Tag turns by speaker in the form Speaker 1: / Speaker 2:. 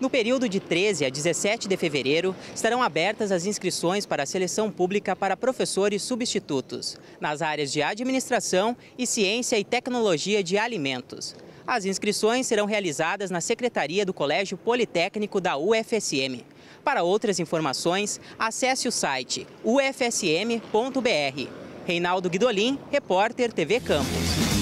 Speaker 1: No período de 13 a 17 de fevereiro, estarão abertas as inscrições para a seleção pública para professores substitutos, nas áreas de administração e ciência e tecnologia de alimentos. As inscrições serão realizadas na Secretaria do Colégio Politécnico da UFSM. Para outras informações, acesse o site ufsm.br. Reinaldo Guidolin, repórter TV Campos.